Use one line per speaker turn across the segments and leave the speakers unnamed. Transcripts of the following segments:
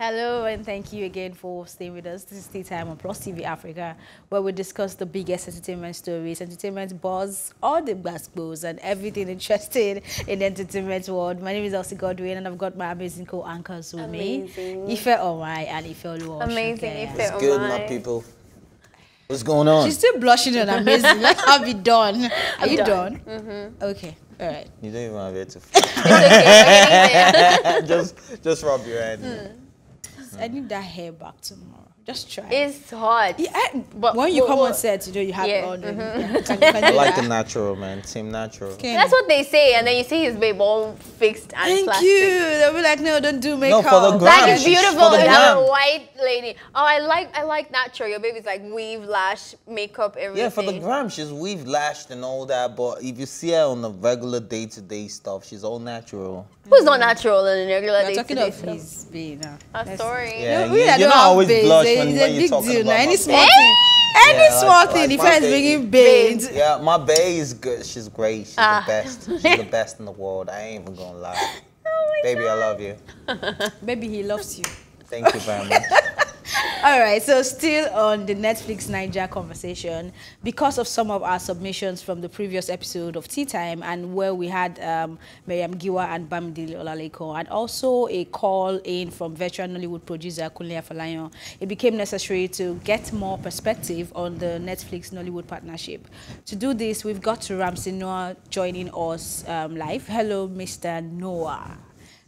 Hello, and thank you again for staying with us. This is Tea Time on Plus TV Africa, where we discuss the biggest entertainment stories, entertainment buzz, all the gospels, and everything interesting in the entertainment world. My name is Elsie Godwin, and I've got my amazing co-anchors with
Amazing.
me, Ife Omai and Ife Oluwa.
Amazing,
Osunkeye.
Ife.
It's good, my
my.
people. What's going on?
She's still blushing and amazing. Let her be done. Are you
done.
done? Mm-hmm. Okay. All right.
You don't even have it to.
Okay.
just, just rub your hand.
Hmm.
I need that hair back tomorrow. Just try.
It's hot.
yeah, I-
But-
when you
but-
come
but-
on set, you know you have
Yeah,
on.
mhm.
Yeah. Can, can
I
you
like
do
the natural, man. Team natural.
Can-
That's what they say, and then you see his babe all fixed and
Thank
plastic.
you. They'll be like, no, don't do makeup.
No, for the gram.
That is
She's
beautiful.
for the
You have a white lady. Oh, I like I like natural. Your baby's like weave, lash, makeup, everything.
Yeah, for the gram, she's weave lashed and all that. But if you see her on the regular day to day stuff, she's all natural.
Who's not natural in a regular
We're
day
talking
to day
of
stuff?
his babe now.
A
Let's-
story.
Yeah,
we
you,
that
you
don't have
always
babes,
blush
eh,
when,
it's
when
a big deal.
about
Now, any small thing, any
Yeah,
small
like-
thing,
like
the
my
first
baby.
bringing babes.
Yeah, my bae is good. She's great. She's
Ah.
the best. She's the best in the world. I ain't even gonna lie.
Oh
Baby, I love you.
Baby, he loves you.
Thank you very much.
All right, so still on the Netflix Naija conversation, because of some of our submissions from the previous episode of Tea Time, and where we had um, Miriam Giwa and Bamidele Olaleko, and also a call in from veteran Nollywood producer Kunle Afolayan, it became necessary to get more perspective on the Netflix Nollywood partnership. To do this, we've got to Ramsey Nouah joining us um, live. Hello, Mr. Nouah.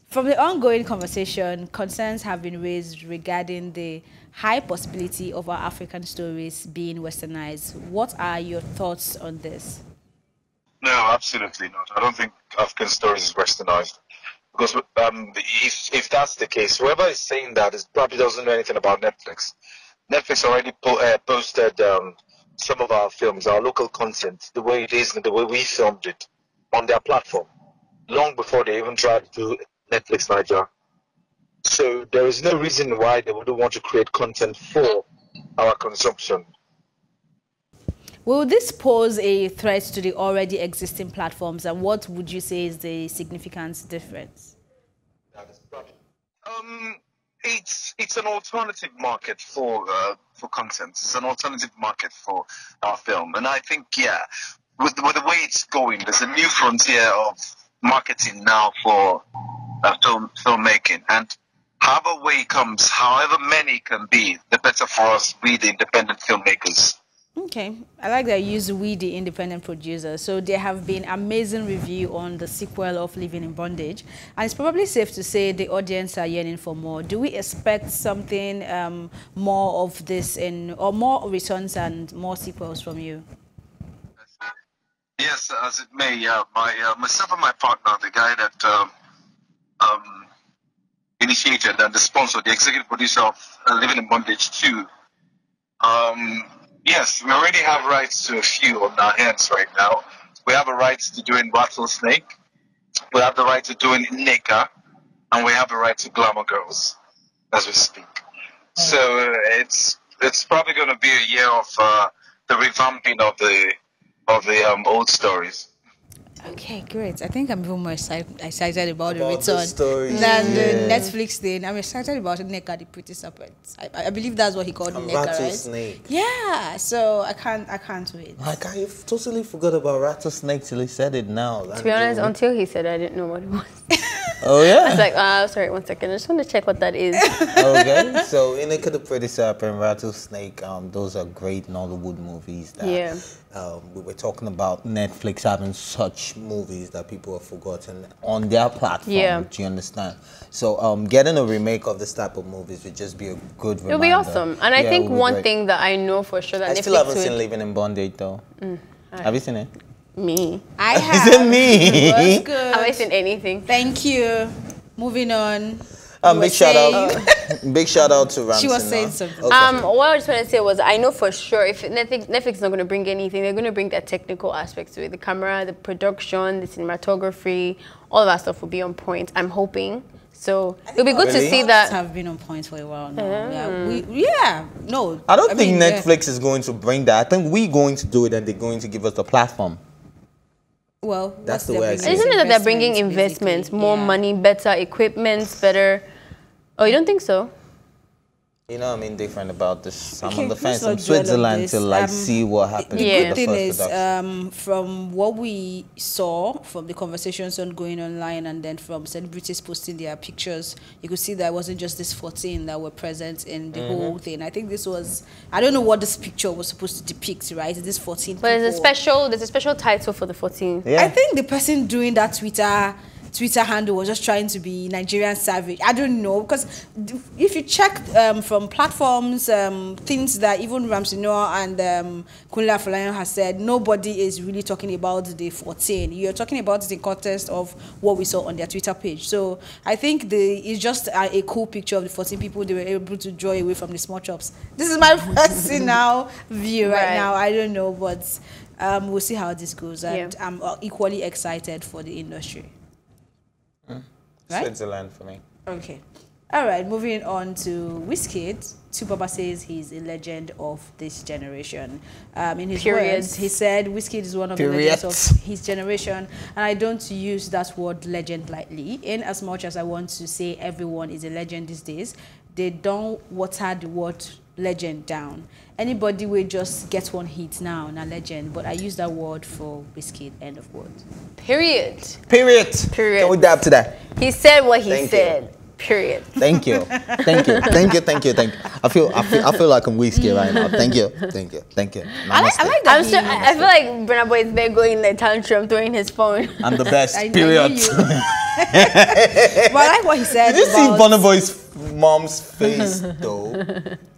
From the ongoing conversation, concerns have been raised regarding the high possibility of our African stories being westernized. What are your thoughts on this?
No, absolutely not. I don't think African stories is westernized. Because um, if, if that's the case, whoever is saying that is probably doesn't know anything about Netflix. Netflix already po- uh, posted um, some of our films, our local content, the way it is and the way we filmed it on their platform, long before they even tried to Netflix Naija. So there is no reason why they wouldn't want to create content for our consumption.
Will this pose a threat to the already existing platforms, and what would you say is the significant difference?
Um, it's it's an alternative market for uh, for content. It's an alternative market for our film, and I think yeah, with with the way it's going, there's a new frontier of marketing now for uh, film filmmaking, and however way comes, however many can be, the better for us, we the independent filmmakers.
Okay, I like that you use we the independent producer. So there have been amazing review on the sequel of Living in Bondage, and it's probably safe to say the audience are yearning for more. Do we expect something um, more of this in, or more returns and more sequels from you?
Yes, as it may. Yeah, my uh, myself and my partner, the guy that um, um, initiated and the sponsor, the executive producer of uh, Living in Bondage Two. Um, yes, we already have rights to a few on our hands right now. We have a right to doing Rattlesnake. We have the right to doing Nneka, and we have the right to Glamour Girls as we speak. So uh, it's it's probably going to be a year of uh, the revamping of the of the um, old stories.
Okay, great. I think I'm even more excited, excited about,
About
the
the
return
stories,
than the. Netflix thing. I'm excited about Nneka, the pretty serpent. I, I believe that's what he called
And
Nneka, right?
rattlesnake.
Yeah. So I can't, I can't wait.
Like I totally forgot about rattlesnake till he said it now.
To be honest, until he said I didn't know what it was.
oh yeah.
I was like, uh, sorry, one second. I just want to check what that is.
okay, so Nneka the Pretty Serpent, Rattlesnake, um, those are great Nollywood movies. That,
Yeah.
Um, we were talking about Netflix having such movies that people have forgotten on their platform.
Yeah.
Do you understand? So um, getting a remake of this type of movies would just be a good
It'll be awesome. And I
Yeah,
think one
great.
thing that I know for sure that
I
Netflix
still haven't
would-
seen Living in Bondage though. Have you seen it?
Me.
I have.
Is it me?
That's good.
Have I seen anything?
Thank you. Moving on.
Um, big shout
saying-
out, big shout out to Ramsey.
She was saying something.
Okay.
Um, what I was trying to say was, I know for sure if Netflix, Netflix is not going to bring anything, they're going to bring that technical aspects to it. The camera, the production, the cinematography, all of that stuff will be on point. I'm hoping. So it'll be good to see
That
that.
have been on point for a while now. Yeah, we, yeah, no.
I don't think
mean, yeah.
Netflix is going to bring that. I think we're going to do it and they're going to give us the platform.
Well,
That's the
they're
way I see it.
is
Isn't it that they're bringing
investments,
investments, more
Yeah.
money, better equipment, better? Oh, you don't think so?
You know, I'm indifferent about this. I'm
Okay,
on the
let's
fence. I'm Switzerland to like
Um,
see what happens.
The
Yeah.
with
good
the
thing
first
is, um, from what we saw from the conversations on going online, and then from celebrities posting their pictures, you could see that it wasn't just this 14 that were present in the
Mm-hmm.
whole thing. I think this was, I don't know what this picture was supposed to depict, right? This 14
But there's a special, there's a special title for the 14.
yeah.
I think the person doing that Twitter Twitter handle was just trying to be Nigerian savage. I don't know because if you check um, from platforms, um, things that even Ramsey Nouah and um, Kunle Afolayan has said, nobody is really talking about the 14. You're talking about the context of what we saw on their Twitter page. So I think the it's just a, a cool picture of the 14 people they were able to draw away from the small chops. This is my personal view right,
Right.
now. I don't know, but um, we'll see how this goes. And
Yeah.
I'm uh, equally excited for the industry. Right?
Switzerland for me.
Okay. All right, moving on to Wizkid. Tubaba says he's a legend of this generation. Um, in his
Period.
words, he said Wizkid is one of the legends of his generation, and I don't use that word legend lightly. In as much as I want to say everyone is a legend these days, they don't water the word legend down. Anybody will just get one hit now, na legend. But I use that word for Wizkid. End of word.
Period.
Period.
Period.
Can we dab to that?
He said what he
Thank you.
Said. Period.
Thank you. Thank you. Thank you. Thank you. Thank you. I feel I feel I feel like I'm whiskey right now. Thank you. Thank you. Thank you.
I like, I like that.
I'm sure. I I feel like Burna Boy is there going in a tantrum, throwing his phone.
I'm the best.
I- I
period.
you. but I like what he said.
Did you see
about-
Burna Boy's mom's face though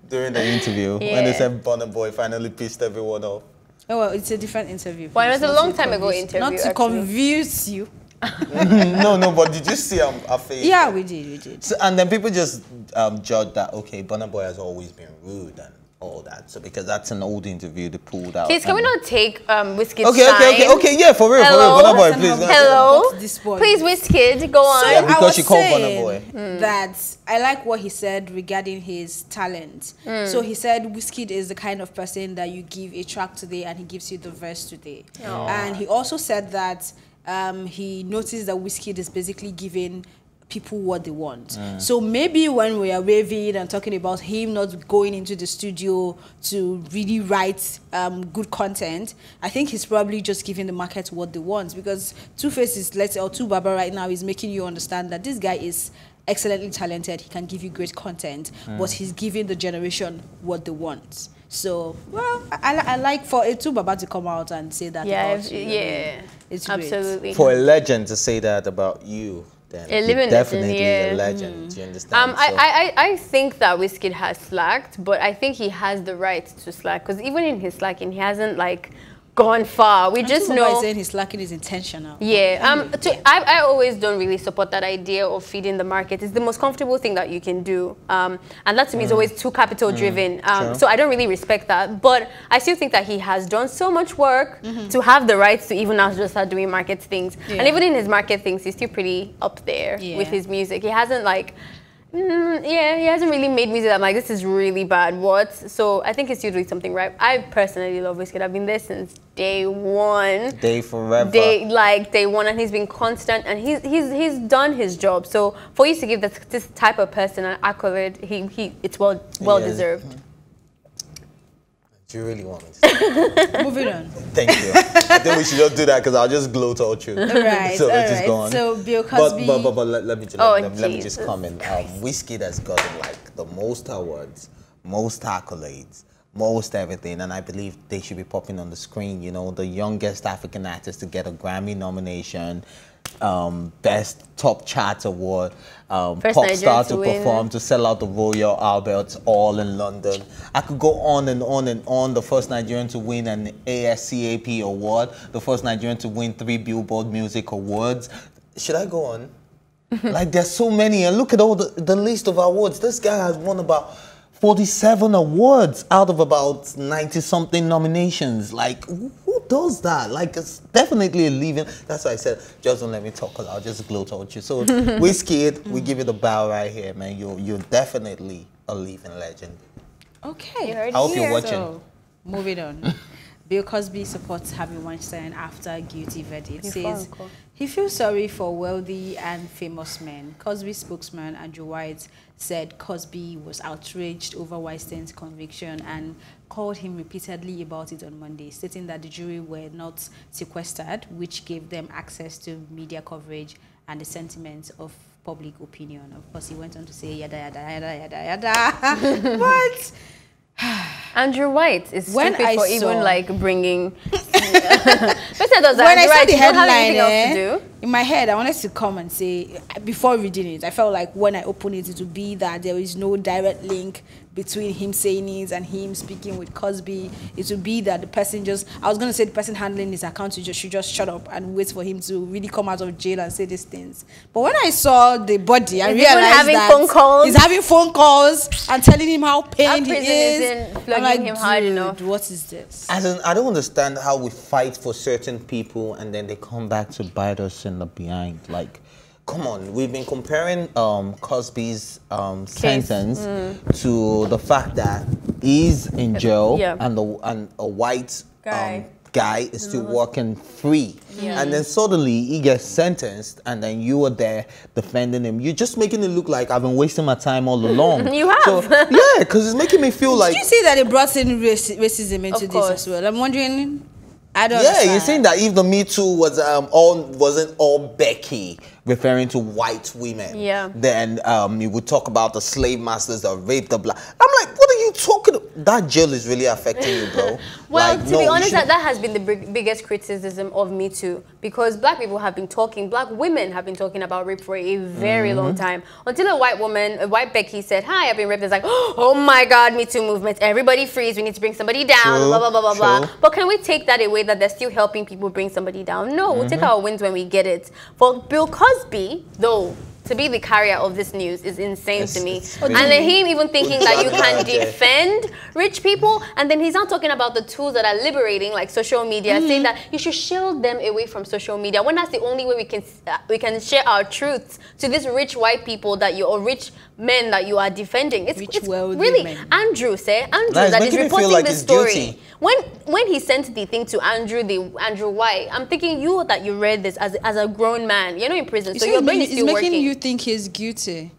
during the interview when they said Burna Boy finally pissed everyone off?
Oh well, it's a different interview.
Well, it was a long time ago interview,
Not to
actually.
confuse you.
no, no, but did you see um, her face?
Yeah, we did, we did.
So, and then people just um, judge that okay, Burna Boy has always been rude and all that. So because that's an old interview they pulled out.
Please, can we
and-
not take um, Whiskey
Okay, okay, okay, okay, yeah, for real,
Hello?
for real, Burna Boy, please. go.
Hello.
What's this one?
Please, Whiskey, go on.
So
Yeah, because
I was
she called Burna Boy.
that I like what he said regarding his talent.
Hmm.
So he said Wizkid is the kind of person that you give a track today and he gives you the verse today. And he also said that um, he noticed that whiskey is basically giving people what they want. So maybe when we are raving and talking about him not going into the studio to really write um, good content, I think he's probably just giving the market what they want because Two Face is let's say or Two Baba right now is making you understand that this guy is excellently talented. He can give you great content, but he's giving the generation what they want. So, well, I, I, I like for a Two Baba to come out and say that.
Yeah,
about
if-
you. I
yeah,
it's great.
absolutely.
For a legend to say that about you, then
A
he's
living legend,
definitely
yeah.
a legend. Do you understand?
Um, I,
So-
I, I I think that Wizkid has slacked, but I think he has the right to slack because even in his slacking, he hasn't like gone far. We
And
just
Two Baba is
know.
saying his slacking is intentional.
Yeah, um, to, I, I always don't really support that idea of feeding the market. It's the most comfortable thing that you can do, um, and that to me is always too capital driven. Um,
Sure.
so I don't really respect that. But I still think that he has done so much work to have the rights to even now just start doing market things.
Yeah.
And even in his market things, he's still pretty up there
Yeah.
with his music. He hasn't like. Mm, yeah, he hasn't really made me music I'm like, this is really bad. What? So I think he's still doing something right. I personally love Wizkid. I've been there since day one
Day forever.
day like day one and he's been constant and he's he's he's done his job so for you to give this, this type of person an accolade he, he it's well well deserved
Do you really want me to say
Moving on.
Thank you. I think we should just do that because I'll just gloat all through.
Right,
so let's just
alright.
go on.
So Bill
but,
Cosby-
but, but, but let, let me just,
Oh,
let, me- let me just
Jesus
comment. Um, Whiskey has gotten like the most awards, most accolades, most everything, and I believe they should be popping on the screen. You know, the youngest African artist to get a Grammy nomination. Um, best top chart award, um,
First
pop
Nigerian
star
to
to perform to sell out the Royal Albert Hall in London. I could go on and on and on. The first Nigerian to win an ASCAP award, the first Nigerian to win three Billboard Music Awards. Should I go on? like there's so many, and look at all the, the list of awards. This guy has won about 47 awards out of about 90 something nominations. Like who who does that? Like it's definitely a living. That's why I said just don't let me talk because I'll just gloat on you. So Whiskey, it, we give you the bow right here, man. You're you're definitely a living legend.
Okay.
You heard
I hope you're
here.
watching.
So, moving on. Bill Cosby supports Harvey Weinstein after guilty verdict.
You
says he feels sorry for wealthy and famous men. Cosby spokesman Andrew White said Cosby was outraged over Weinstein's conviction and called him repeatedly about it on Monday, stating that the jury were not sequestered, which gave them access to media coverage and the sentiments of public opinion. Of course, he went on to say yada yada yada yada yada. but
Andrew White is
When
stupid
I
for
saw-
even like bringing. Better does
when I saw the
you don't have
headline, eh,
to do.
in my head, I wanted to come and say before reading it, I felt like when I opened it, it would be that there is no direct link between him saying it and him speaking with Cosby. It would be that the person just, I was going to say the person handling his account should just, should just shut up and wait for him to really come out of jail and say these things. But when I saw the body, I realized
having
that
phone calls.
he's having phone calls and telling him how pained he is.
Isn't
I'm
flogging
like,
him hard
"Dude,
enough."
What is this?
I don't, I don't understand how we fight for certain people and then they come back to bite us in the behind. Like, come on, we've been comparing um, Cosby's um, sentence to the fact that he's in jail
Yeah.
and, the, and a white
Guy.
Um, guy is still walking free.
Yeah.
And then suddenly he gets sentenced and then you are there defending him. You're just making it look like I've been wasting my time all along.
You have.
So, yeah, because it's making me feel like.
Did you see that they brought in raci- racism into
Of
this
course.
as well? I'm wondering. I don't.
Yeah,
understand.
you're saying that if the Me Too was um all wasn't all Becky referring to white women,
Yeah.
then um you would talk about the slave masters that raped the black. I'm like, what are you talking? That jail is really affecting you, bro.
Well,
Like,
to
no,
be honest, that, that has been the big, biggest criticism of Me Too because black people have been talking, black women have been talking about rape for a very long
Mm-hmm.
time. Until a white woman, a white Becky said, Hi, I've been raped. It's like, Oh my God, Me Too movement. Everybody freeze. We need to bring somebody down.
True,
blah, blah, blah, blah, blah. But can we take that away that they're still helping people bring somebody down? No, we'll
Mm-hmm.
take our wins when we get it. For Bill Cosby, though, to be the carrier of this news is insane
It's-
to me. And then him even thinking that you can defend rich people, and then he's not talking about the tools that are liberating, like social media,
Mm-hmm.
saying that you should shield them away from social media. When that's the only way we can uh, we can share our truths to these rich white people that you or rich men that you are defending. It's,
Rich,
it's
wealthy
really
men.
Andrew say Andrew
Nah, it's
that is
making me feel
reporting
like
the story.
guilty.
When when he sent the thing to Andrew the Andrew White, I'm thinking you that you read this as, as a grown man. You're not in prison,
You
so
see,
your
it's
brain
making,
is
it's
still
making
working.
you think he's guilty.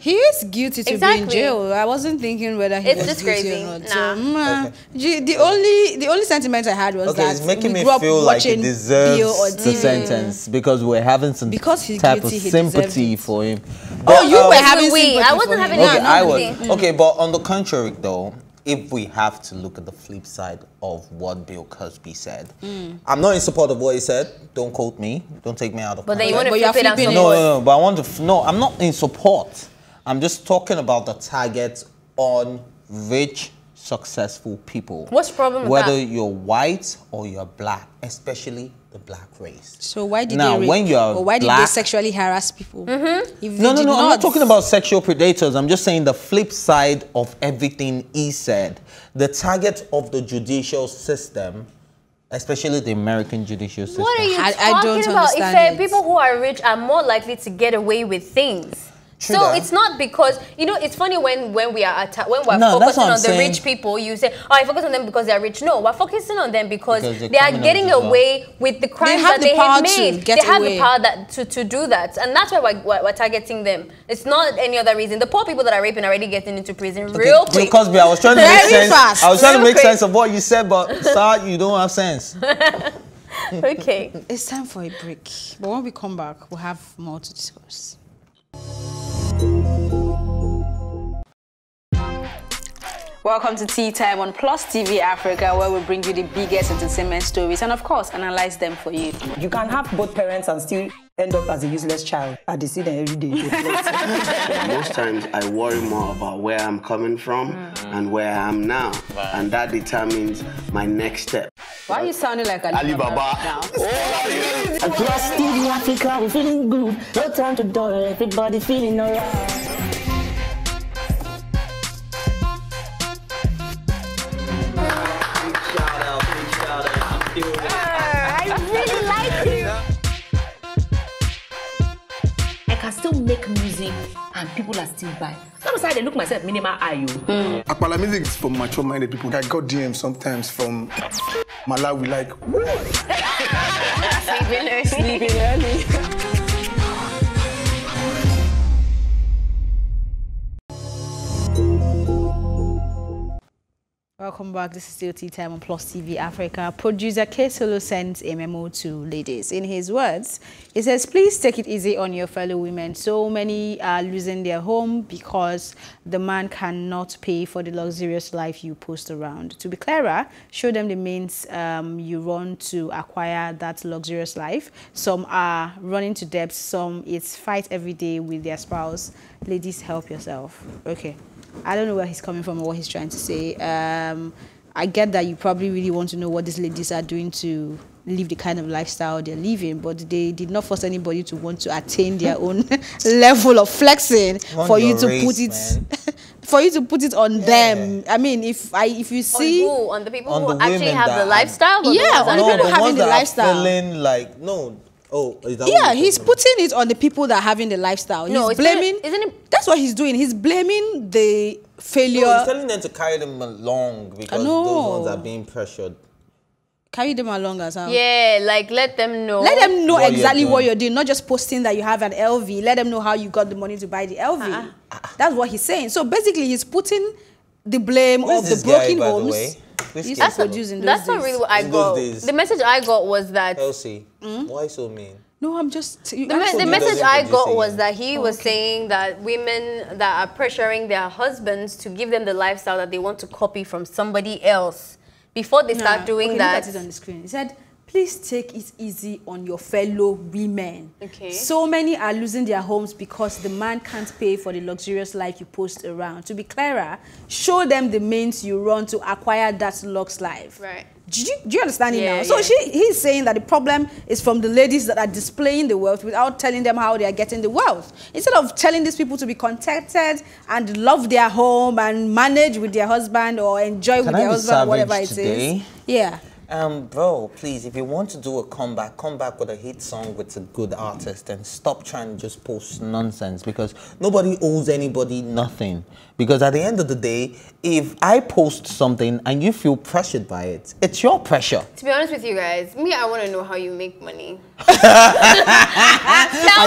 He is guilty to be in jail. I wasn't thinking whether he
It's
was
just
guilty
crazy.
or not.
Nah.
So, mm,
Okay.
gee, the only the only sentiment I had was
Okay,
that
it's making
we
me
up
feel like he deserves
or
the
TV.
sentence because we're having some
Because he's
type
guilty,
of
he deserved
sympathy for him.
Oh, you
um,
were
That's
having
we.
sympathy
I
for
wasn't
him.
having
Okay,
No,
I was. Okay, but on the contrary, though, if we have to look at the flip side of what Bill Cosby said,
Mm.
I'm not in support of what he said. Don't quote me. Don't take me out of
But then you
context.
want to
But
flip it and
flipping it.
No, no, no. But I want to. F- no, I'm not in support. I'm just talking about the target on rich, successful people.
What's the problem with
Whether
that?
you're white or you're black, especially the black race.
So why did
Now,
they rape,
when you're
or why did they
black-
sexually harass people?
Mm-hmm.
If they
No, no,
did
no. I'm not
not
talking about sexual predators. I'm just saying the flip side of everything he said. The target of the judicial system, especially the American judicial system.
What are you
I- I
talking
don't
about? If
understand
uh,
it.
people who are rich are more likely to get away with things.
True
so
that.
it's not because you know it's funny when when we are atta- when we're
No,
focusing
what I'm
on the
saying.
rich people you say oh I focus on them because they're rich no we're focusing on them because,
Because they're
they are
coming
getting
with the
away with the crimes
have
that
the
they
power
have
to
made
get
they have
away.
the power that, to, to do that and that's why we're, we're, we're targeting them it's not any other reason the poor people that are raping are already getting into prison real quick
Bill Cosby, I was trying to make
Very
sense.
fast.
I was trying to make
quick.
sense of what you said, but sir, you don't have sense.
okay
It's time for a break. But when we come back, we'll have more to discuss. Thank you. Welcome to Tea Time on Plus TV Africa, where we bring you the biggest entertainment stories and, of course, analyze them for you.
You can have both parents and still end up as a useless child. I dey see them every day.
Most times I worry more about where I'm coming from mm. and where I am now. And that determines my next step.
Why are you sounding like a
Alibaba.
now?
Oh, Across TV Africa, we feeling good. No time to dull, everybody feeling alright.
Music and people are still buying. Sometimes I dey look myself minimal eye. oh. Hmm.
Akpala music is for mature minded people. I got DMs sometimes from Malawi, like.
Sleeping early.
Sleeping early.
Welcome back. This is still Tea Time on Plus TV Africa. Producer K Solo sent a memo to ladies. In his words, he says, please take it easy on your fellow women. So many are losing their home because the man cannot pay for the luxurious life you post around. To be clearer, show them the means um, you run to acquire that luxurious life. Some are running to debt. Some it's fight every day with their spouse. Ladies, help yourself. Okay. I don't know where he's coming from or what he's trying to say. Um, I get that you probably really want to know what these ladies are doing to live the kind of lifestyle they're living, but they did not force anybody to want to attain their own level of flexing
On
for you to
race,
put it for you to put it on them. I mean, if I if you see
on who? On the people
On
who
the
actually have the lifestyle?
Yeah, on the people
trying to-
having the lifestyle.
Feeling like no. Oh, is that
yeah,
you're
he's
talking about?
putting it on the people that are having the lifestyle.
No,
he's
it's
blaming.
isn't it-
That's what he's doing. He's blaming the failure.
No, he's telling them to carry them along because
know.
those ones are being pressured.
Carry them along as well.
Yeah, like let them know.
Let them know
What you're
exactly what you're doing, not just posting that you have an LV. Let them know how you got the money to buy the LV.
Uh-uh.
That's what he's saying. So basically, he's putting the blame
Who's
of the
this guy,
broken
by the
homes.
way? Which
He's
kid?
those
That's not really what I
In
got. The message I got was that
Elsie,
Hmm?
why so mean?
No, I'm just. You
The, me- the message I got was
yet.
that he was saying that women that are pressuring their husbands to give them the lifestyle that they want to copy from somebody else before they start doing
okay,
that.
Look at it on the screen. He said, please take it easy on your fellow women.
Okay.
So many are losing their homes because the man can't pay for the luxurious life you post around. To be clearer, show them the means you run to acquire that lux life.
Right.
Do you, do you understand it
Yeah,
now? So
yeah.
she, he's saying that the problem is from the ladies that are displaying the wealth without telling them how they are getting the wealth. Instead of telling these people to be contented and love their home and manage with their husband or enjoy
Can
with
I
their husband, whatever it
savage
is.
today?
Yeah.
Um, bro, please, if you want to do a comeback, come back with a hit song with a good artist and stop trying to just post nonsense because nobody owes anybody nothing. Because at the end of the day, if I post something and you feel pressured by it, it's your pressure.
To be honest with you guys, me, I want to know how you make money.
Are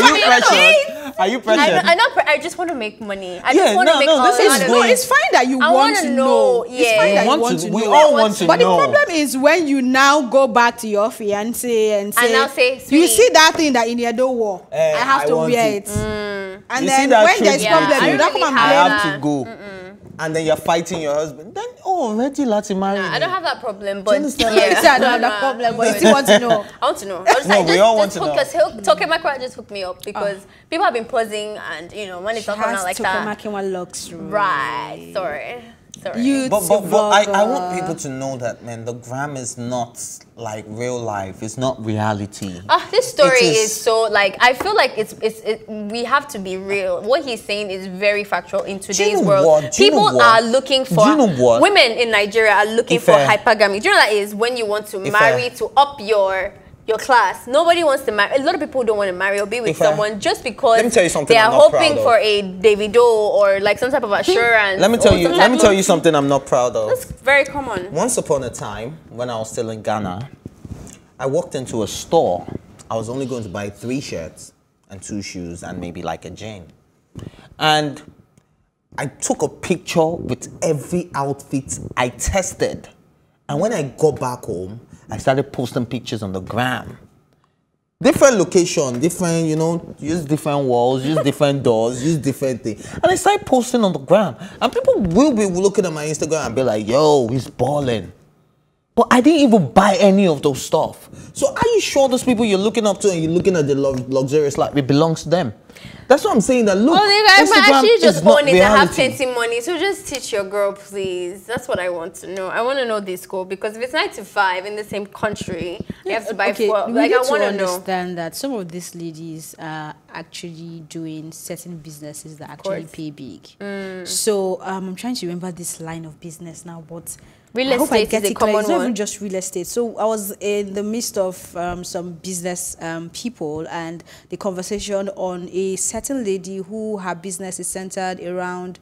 you
me,
pressured? Are you
I,
pressured?
I, not pre- I just want to make money. I
Yeah,
just want
no,
to make
no, this is
out of
No, it's fine that you
I
want
wanna
to
know,
know. It's fine
We
that
want
you want
to-
to,
we
know.
all want to
but
know.
the problem is when you now go back to your fiance and say,
now say,
you see that thing that Ini Edo wore,
Eh,
I have
I
to wear
it."
it. And
You see
then
that
when there's
you
problem,
took?
you don't come
really
and
I
have
blame
have
that.
to go. And then you're fighting your husband. Then, oh, already Lati married.
I don't have that problem, but
understand?
yeah,
You say I don't have that problem, but you still want to know.
I want to know. I was
No,
like,
we
just,
all want
just
to know.
us. Hook, Toke Makinwa just hook me up because ah. people have been posing and you know when it's
She
not coming out like
to
that.
come back in one.
Right. Sorry. Sorry.
You
But, but, but I, I want people to know that, man, the gram is not like real life. It's not reality.
Ah, this story
It
is,
is-
so like I feel like it's it's it, we have to be real. What he's saying is very factual in today's
know
world.
what? Do you know
People
what?
are looking
Do
for
you know what?
women in Nigeria are looking
If
for
I-
hypergamy. Do you know what that is when you want to
If
marry
I-
to up your your class. Nobody wants to marry. A lot of people don't want to marry or be with someone just because
Let me tell you something
they are
I'm not
hoping
proud of.
for a Davido or like some type of assurance.
Let me tell you. Let me tell you something I'm not proud of.
That's very common.
Once upon a time, when I was still in Ghana, I walked into a store. I was only going to buy three shirts and two shoes and maybe like a jean. And I took a picture with every outfit I tested. And when I got back home, I started posting pictures on the gram. Different location, different, you know, use different walls, use different doors, use different things. And I started posting on the gram. And people will be looking at my Instagram and be like, yo, he's balling. But I didn't even buy any of those stuff. So are you sure those people you're looking up to and you're looking at the luxurious life, it belongs to them? That's what I'm saying. That look,
Oh, they guys might
Instagram
actually just
is not
own it and have
reality.
plenty money. So just teach your girl, please. That's what I want to know. I want to know this school because if it's nine to five in the same country, you have to buy
okay,
four.
we
Like
need
I
to
want to know.
understand that some of these ladies are actually doing certain businesses that actually pay big.
Mm.
So um, I'm trying to remember this line of business now, but
Real
I hope I
estate
get
is a common
It's not even just real estate. So I was in the midst of um, some business um, people and the conversation on a certain lady who her business is centered around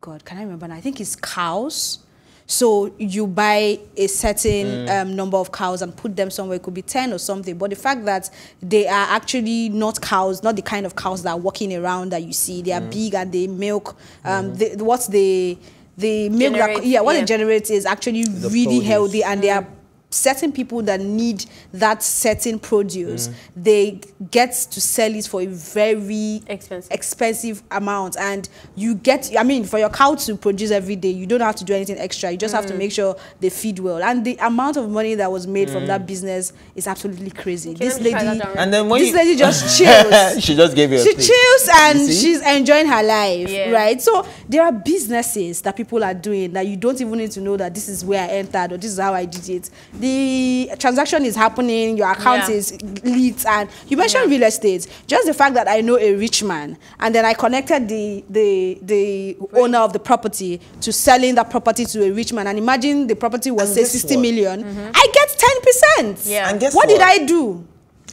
God, can I remember now? I think it's cows. So you buy a certain
Mm.
um, number of cows and put them somewhere. It could be 10 or something. But the fact that they are actually not cows, not the kind of cows that are walking around that you see. They are
Mm.
big and they milk. Um, what the the milk that, yeah what
yeah.
it generates is actually
The
really
produce.
healthy and they are certain people that need that certain produce they get to sell it for a very
Expensive.
expensive amount and you get i mean for your cow to produce every day you don't have to do anything extra you just have to
Mm.
make sure they feed well and the amount of money that was made from that business is absolutely crazy this
let me try
lady.
And then when
this
you-
lady just chills
she just gave you a
she
plate.
chills and she's enjoying her life
Yeah.
right so there are businesses that people are doing that you don't even need to know that this is where i entered or this is how i did it the transaction is happening your account
Yeah.
is lit and you mentioned
Yeah.
real estate just the fact that i know a rich man and then i connected the the the owner of the property to selling that property to a rich man and imagine the property was
And
say
guess
60
what?
million, i get 10 percent
Yeah.
And guess
what
what did
i do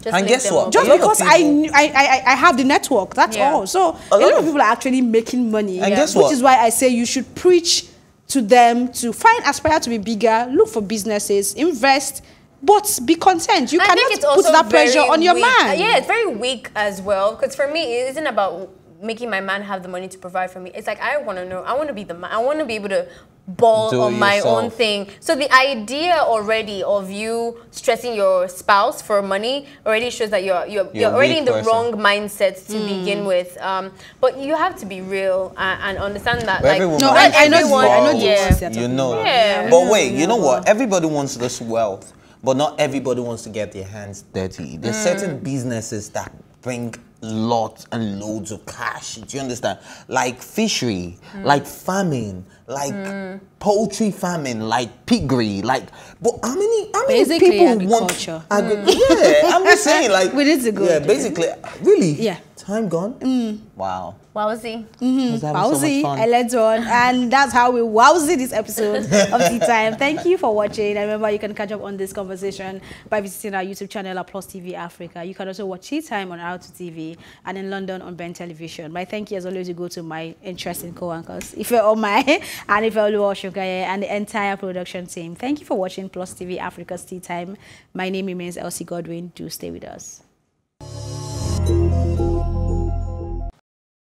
Just
And guess what?
just
A lot
because I,
people-
knew- I I I have the network. That's
Yeah.
all. So a
lot
lot, of
of-
people are actually making money.
And guess what?
which is why I say you should preach to them to find aspire to be bigger, look for businesses, invest, but be content. You
I
cannot put that pressure on your
weak.
man.
Yeah, it's very weak as well. Because for me, it isn't about making my man have the money to provide for me. It's like I want to know. I want to be the man. I want to be able to ball
Do
on my own thing. So the idea already of you stressing your spouse for money already shows that you're you're,
You're
you're already in the
person.
wrong mindset to
Hmm.
begin with. Um, but you have to be real and, and understand that.
But
like
everyone
No, I- I know the-
everyone-
I know the
yeah.
You know.
Yeah.
But wait, you know what? Everybody wants this wealth, but not everybody wants to get their hands dirty. There's certain businesses that bring lots and loads of cash. Do you understand? Like fishery, like farming, like hmm. poultry farming, like piggery, like. But how many? How many
Basically
people
agriculture.
want? Agri- hmm. Yeah, I'm just saying, like.
We need to go
Yeah, basically, really.
Yeah.
Time gone. Mm. Wow.
Wowzy.
I mm-hmm. was having so much
Wowsy,
fun.
I let on, and that's how we wowsy this episode of Tea Time. Thank you for watching. And remember, you can catch up on this conversation by visiting our YouTube channel Plus TV Africa. You can also watch Tea Time on R2 TV and in London on Ben Television. My thank you as always. You go to my interesting co-anchors, Ife Omai and Ifeoluwa Osunkeye and the entire production team. Thank you for watching Plus TV Africa's Tea Time. My name remains Elsie Godwin. Do stay with us.